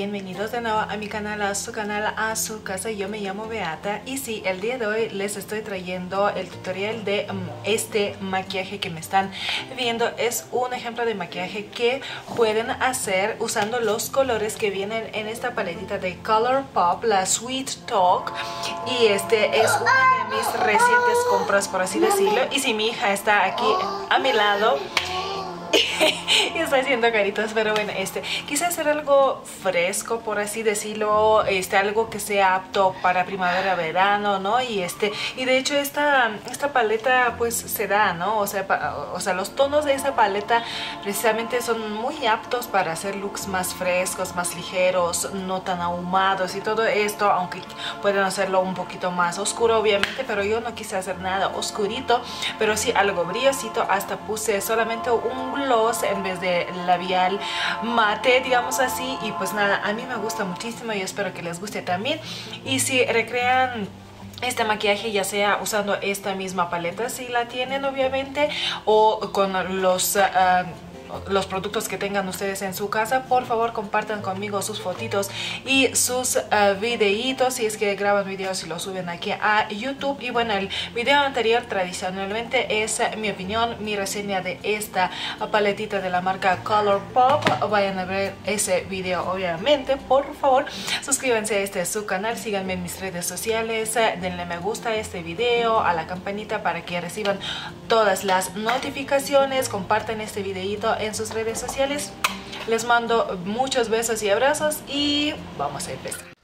Bienvenidos de nuevo a mi canal, a su canal, a su casa, yo me llamo Beata y sí, el día de hoy les estoy trayendo el tutorial de um, este maquillaje que me están viendo, es un ejemplo de maquillaje que pueden hacer usando los colores que vienen en esta paletita de Color Pop, la Sweet Talk. Y este es una de mis recientes compras por así decirlo. Y si mi hija está aquí a mi lado y está haciendo caritas, pero bueno, este, quise hacer algo fresco, por así decirlo, este, algo que sea apto para primavera, verano, ¿no? Y este, y de hecho esta, esta paleta pues se da, ¿no? O sea, o sea, los tonos de esa paleta precisamente son muy aptos para hacer looks más frescos, más ligeros, no tan ahumados y todo esto, aunque pueden hacerlo un poquito más oscuro, obviamente, pero yo no quise hacer nada oscurito, pero sí algo brillosito, hasta puse solamente un gloss en vez de labial mate, digamos así. Y pues nada, a mí me gusta muchísimo y espero que les guste también. Y si recrean este maquillaje ya sea usando esta misma paleta si la tienen obviamente o con los... Ah, los productos que tengan ustedes en su casa, por favor compartan conmigo sus fotitos y sus uh, videitos si es que graban videos y los suben aquí a YouTube. Y bueno, el video anterior tradicionalmente es mi opinión, mi reseña de esta paletita de la marca Color Pop. Vayan a ver ese video obviamente, por favor. Suscríbanse a este su canal, síganme en mis redes sociales, denle me gusta a este video, a la campanita para que reciban todas las notificaciones, compartan este videito en sus redes sociales. Les mando muchos besos y abrazos y vamos a empezar.